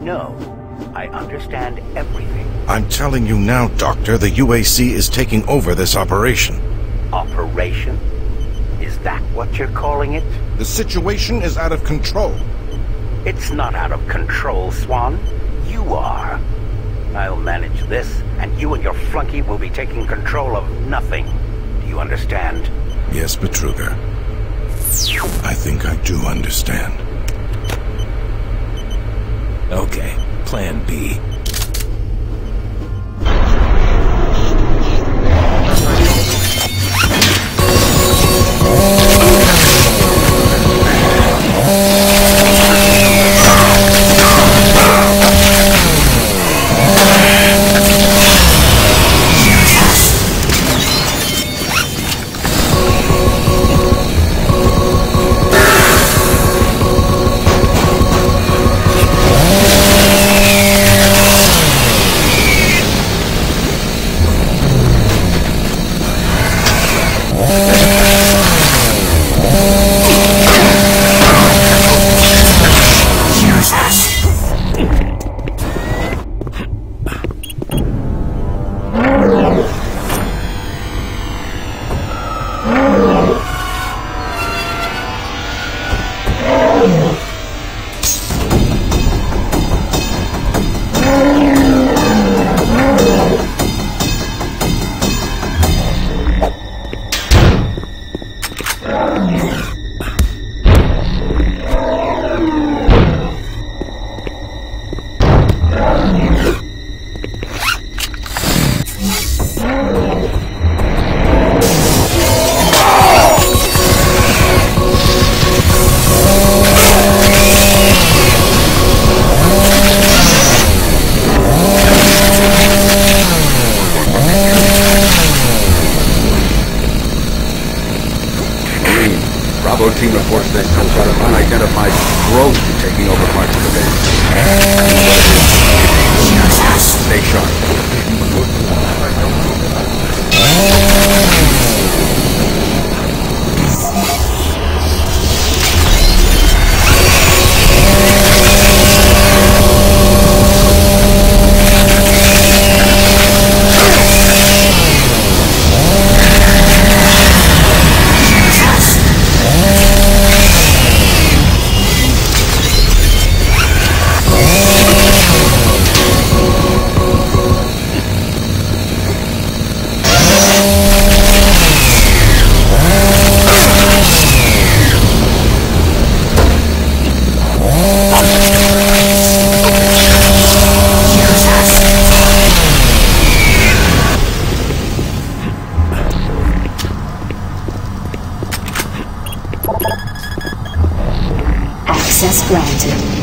know. I understand everything. I'm telling you now, Doctor, the UAC is taking over this operation. Operation? Is that what you're calling it? The situation is out of control. It's not out of control, Swan. You are. I'll manage this, and you and your flunky will be taking control of nothing. Do you understand? Yes, Betruger. I think I do understand. Okay, plan B. Team reports that some sort of unidentified growth taking over parts of the base. Stay sharp. Access granted.